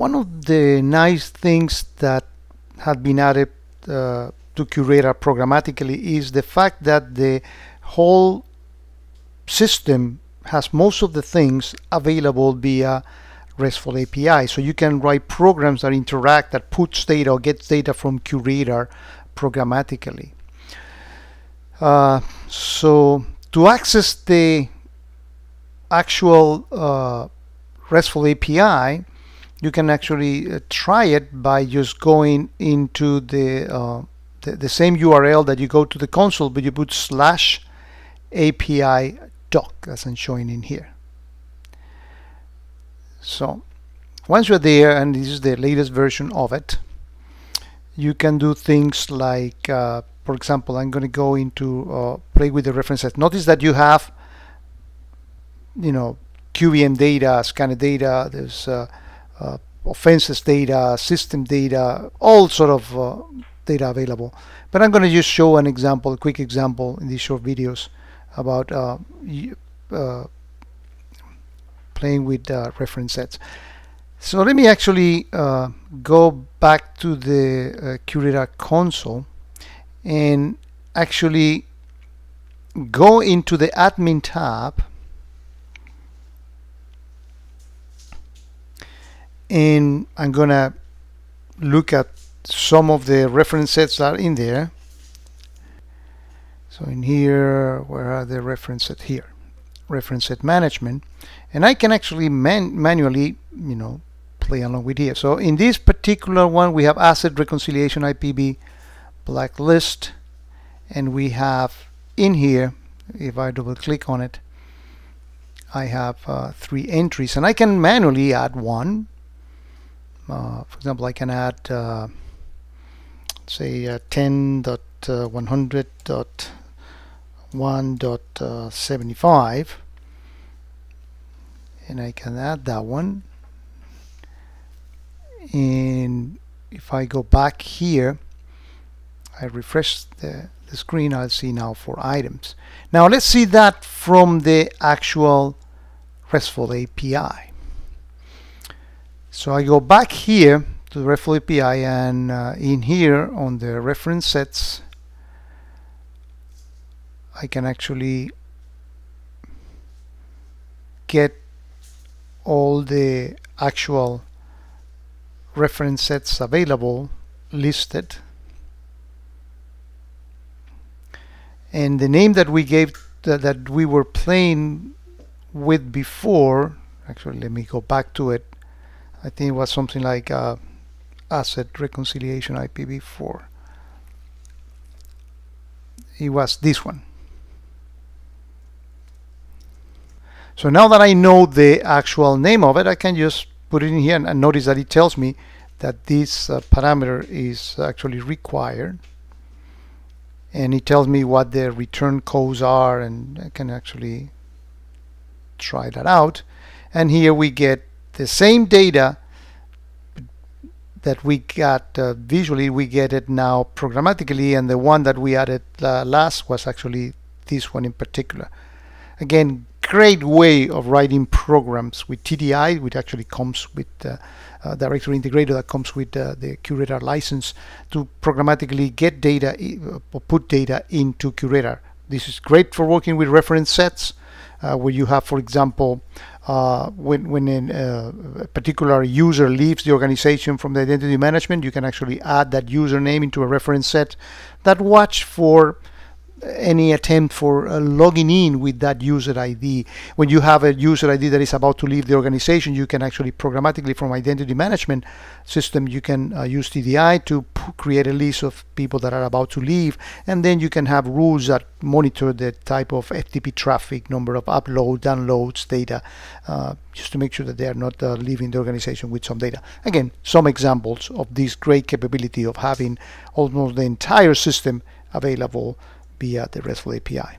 One of the nice things that had been added uh, to QRadar programmatically is the fact that the whole system has most of the things available via RESTful API. So you can write programs that interact, that puts data or gets data from QRadar programmatically. Uh, so to access the actual uh, RESTful API, you can actually uh, try it by just going into the, uh, the, the same URL that you go to the console, but you put slash API doc as I'm showing in here. So once you're there, and this is the latest version of it, you can do things like, uh, for example, I'm going to go into uh, play with the references. Notice that you have, you know, QVM data, scanner data, there's uh, uh, offenses data, system data, all sort of uh, data available. But I'm going to just show an example, a quick example in these short videos about uh, uh, playing with uh, reference sets. So let me actually uh, go back to the QRadar console and actually go into the admin tab and I'm gonna look at some of the reference sets that are in there. So in here where are the reference set? Here reference set management. And I can actually man manually you know play along with here. So in this particular one we have asset reconciliation IPv blacklist. And we have in here if I double click on it I have uh, three entries. And I can manually add one uh, for example I can add uh, say uh, 10.100.1.75 and I can add that one. And if I go back here I refresh the, the screen I'll see now four items. Now let's see that from the actual RESTful API so I go back here to the RESTful API and uh, in here on the reference sets I can actually get all the actual reference sets available listed. And the name that we gave that, that we were playing with before actually let me go back to it I think it was something like uh, asset reconciliation IPv4 it was this one. So now that I know the actual name of it I can just put it in here and, and notice that it tells me that this uh, parameter is actually required. And it tells me what the return codes are and I can actually try that out. And here we get the same data that we got uh, visually we get it now programmatically and the one that we added uh, last was actually this one in particular. Again great way of writing programs with TDI which actually comes with uh, uh, directory integrator that comes with uh, the QRadar license to programmatically get data or put data into QRadar. This is great for working with reference sets uh, where you have for example uh, when, when in, uh, a particular user leaves the organization from the identity management, you can actually add that username into a reference set that watch for any attempt for uh, logging in with that user ID. When you have a user ID that is about to leave the organization, you can actually programmatically from identity management system, you can uh, use TDI to create a list of people that are about to leave. And then you can have rules that monitor the type of FTP traffic, number of uploads, downloads, data, uh, just to make sure that they are not uh, leaving the organization with some data. Again, some examples of this great capability of having almost the entire system available via the RESTful API.